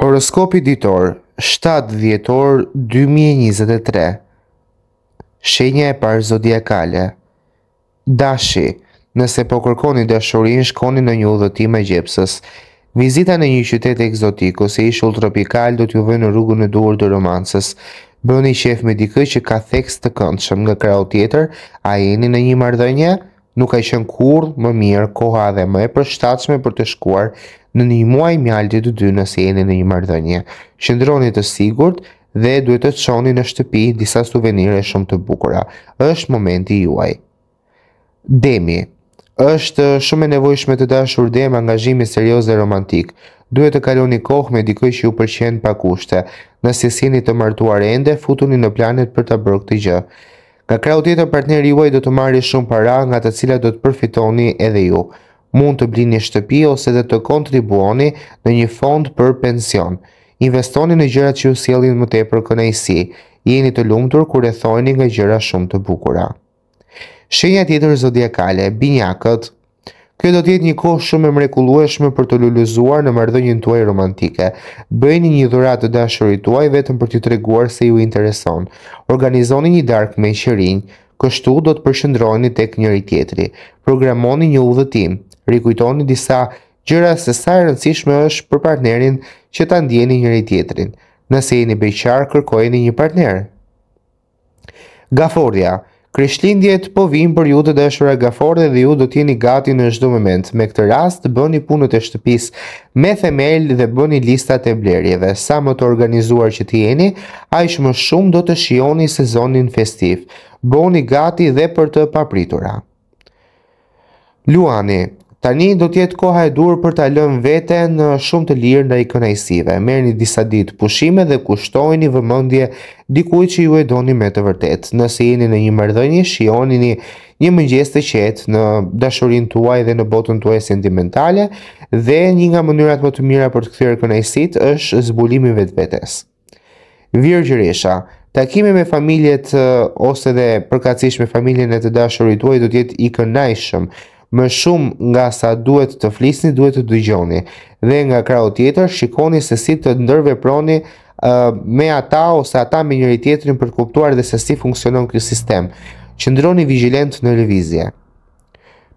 Horoskopi ditor, 7 dhjetor 2023 Shenja e parë zodiakale Dashi, nëse po kërkoni dashurinë, shkoni në një udhëtim magjepsës. Vizita në një qytet ekzotik ose ishull tropikal do t'ju vënë në rrugën e duhur të romancës. Bëni qejf me dikë që ka theks të këndshëm, nga krahu tjetër, a jeni në një marrëdhënie? Nuk ka qenë kurrë më mirë koha dhe më e përshtatshme për të shkuar në një muaj mjalti të dytë nëse jeni në një marrëdhënie. Qëndroni të sigurt dhe duhet të çoni në shtëpi disa suvenire shumë të bukura. Është momenti juaj. Demi Është shumë e nevojshme të dashur Dema angazhimi serioz dhe romantik. Duhet të kaloni kohë me dikë që ju pëlqen pa kushte. Nëse s'jeni të martuar ende, futuni në planet për ta bërë këtë gjë. Nga krahu tjetër partneri juaj do të marrë shumë para nga të cilat do të përfitoni edhe ju. Mund të blini shtëpi ose dhe të kontribuoni në një fond për pension. Investoni në gjërat që ju sjellin më tepër kënaqësi. Jeni të lumtur kur rrethoheni nga gjëra shumë të bukura. Shenja tjetër zodiakale, binjakët. Kjo do të jetë një kohë shumë e mrekullueshme për të lulëzuar në marrëdhënien tuaj romantike. Bëjini një dhuratë të dashurit tuaj vetëm për t'i treguar se ju intereson. Organizoni një darkë me qirinj, kështu do të përqendroheni tek njëri-tjetri. Programoni një udhëtim. Rikujtoni disa gjëra se sa e rëndësishme është për partnerin që ta ndjeni njëri-tjetrin. Nëse jeni beqar, kërkojeni një partner. Gaforrja, Krishtlindjet po vijnë për ju të dashura gaforre dhe ju do të jeni gati në çdo moment. Me këtë rast bëni punët e shtëpisë me themel dhe bëni listat e blerjeve. Sa më të organizuar që të jeni, aq më shumë do të shijoni sezonin festiv. Bëhuni gati dhe për të papritura. Luani, tani do të jetë koha e duhur për ta lënë veten shumë të lirë ndaj kënaqësive. Merrni disa ditë pushime dhe kushtojini vëmendje dikujt që ju e doni me të vërtetë. Nëse jeni në një marrëdhënie, shijoni një mëngjes të qetë në dashurinë tuaj dhe në botën tuaj sentimentale dhe një nga mënyrat më të mira për të kthyer kënaqësitë është zbulimi i vetvetes. Virgjëresha, takimi me familjet ose dhe përkatësisht me familjen e të dashurit tuaj do të jetë i kënaqshëm. Më shumë nga sa duhet të flisni, duhet të dëgjoni dhe nga krahu tjetër shikoni se si të ndërveproni me ata ose ata me njëri tjetrin për të kuptuar dhe se si funksionon ky sistem. Qëndroni vigjilentë në lëvizje.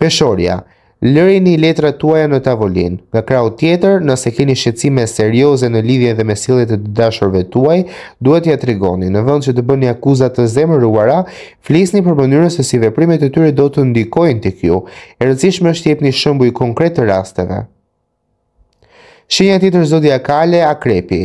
Peshorja, Lërini letrat tuaja në tavolinë. Nga krahu tjetër, nëse keni shqetësime serioze në lidhje dhe me sjelljet e të dashurve tuaj, duhet t'ia tregoni. Në vend që të bëni akuza të zemëruara, flisni për mënyrën se si veprimet e tyre do të ndikojnë tek ju. E rëndësishme është të jepni shembuj konkretë të rasteve. Shenja tjetër zodiakale Akrepi.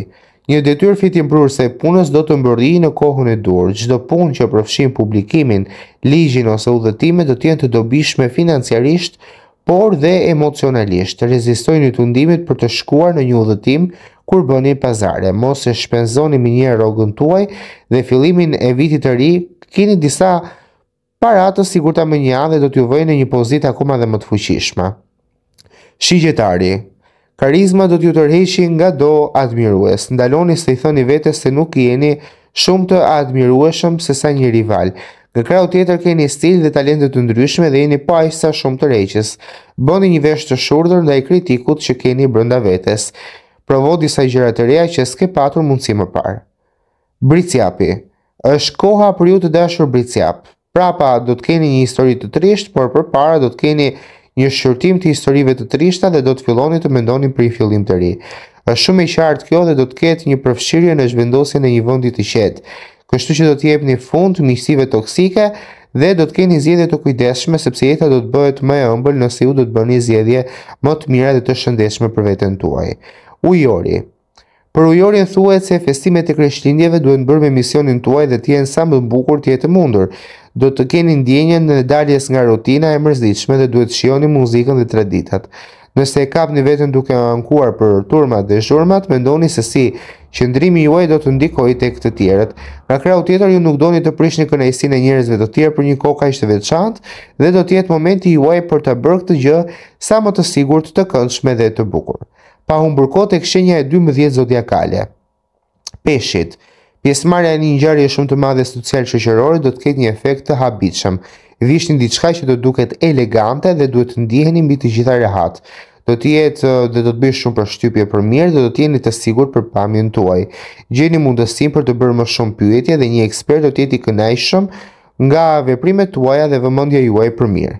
Një detyrë fitimprurëse e punës do të mbërrijë në kohën e duhur. Çdo punë që përfshin publikimin, ligjin ose udhëtimet do të jenë të dobishme financiarisht, por dhe emocionalisht. Rezistojini tundimit për të shkuar në një udhëtim kur bëni pazare. Mos e shpenzoni mënjëherë rrogën tuaj dhe fillimin e vitit të ri keni disa Para të sigurta mënjanë dhe do t'ju vërë në një pozitë akoma dhe më të fuqishme. Shigjetari, karizma do t'ju tërheqë ngado admirues, ndaloni së i thëni vetes se nuk jeni shumë të admirueshëm se sa një rival. Nga krahu tjetër keni stil dhe talente të ndryshme dhe jeni po aq sa shumë tërheqës. Bëni një vesh të shurdhër ndaj kritikut që keni brenda vetes. Provo disa gjëra të reja që s'ke patur mundësi më parë. Bricjapi, Është koha për ju të dashur Bricjap. Prapa do të keni një histori të trishtë, por përpara do të keni një shqyrtim të historive të trishta dhe do të filloni të mendoni për një fillim të ri. Është shumë e qartë kjo dhe do të ketë një përfshirje në zhvendosjen e një vendi të qetë. Kështu që do t'i jepni fund miqësive toksike dhe do të keni zgjedhje të kujdesshme sepse jeta do të bëhet më e ëmbël nëse ju do të bëni zgjedhje më të mira dhe të shëndetshme për veten tuaj. Ujori, Për ujorin thuhet se festimet e Krishtlindjeve duhet bërë me misionin tuaj dhe të jenë sa më bukur të jetë e mundur. Do të keni ndjenjën e daljes nga rutina e mërzitshme dhe duhet të shijoni muzikën dhe traditat. Nëse e kapni veten duke ankuar për turmat dhe zhurmat, mendoni se si qëndrimi juaj do të ndikojë tek të tjerët. Nga krahu tjetër ju nuk doni të prishni kënaqësinë e njerëzve të tjerë për një kohë kaq të veçantë dhe do të jetë momenti juaj për ta bërë këtë gjë sa më të sigurt, të këndshme dhe të bukur. Pa humbur kohë tek shenja e 12 zodiakale. Peshqit, pjesëmarrja në një ngjarje shumë të madhe social-shoqërore do të ketë një efekt të habitshëm. Vishni diçka që do duket elegante dhe duhet të ndiheni mbi të gjitha rehat. Do të jetë dhe do të bëjë shumë përshtypje për mirë dhe do të jeni të sigurt për pamjen tuaj. Gjeni mundësinë për të bërë më shumë pyetje dhe një ekspert do të jetë i kënaqshëm nga veprimet tuaja dhe vëmendja juaj për mirë.